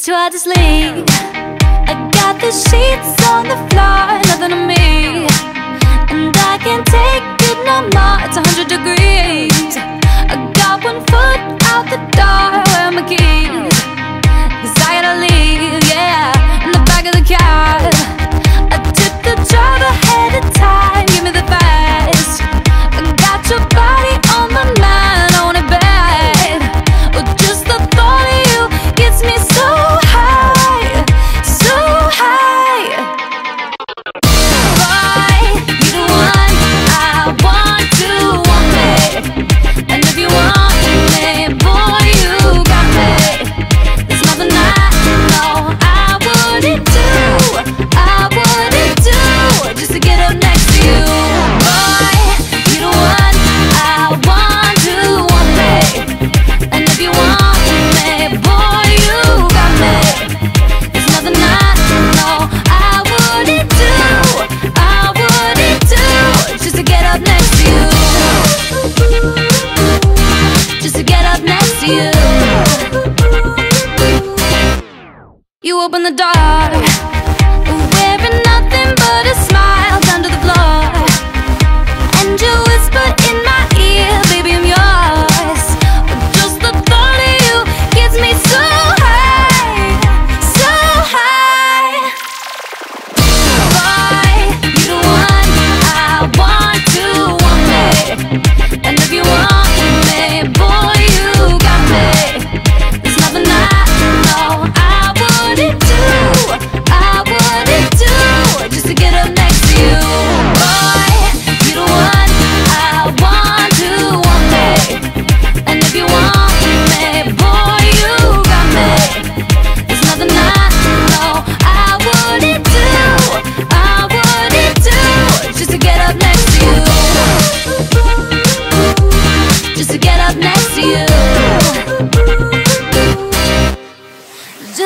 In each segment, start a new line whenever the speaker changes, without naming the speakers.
It's toward to sleep I got the sheets on the floor. open the door. Wearing nothing but a smile.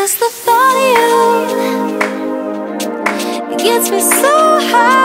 Just the thought of you. Gets me so high.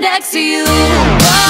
next to you.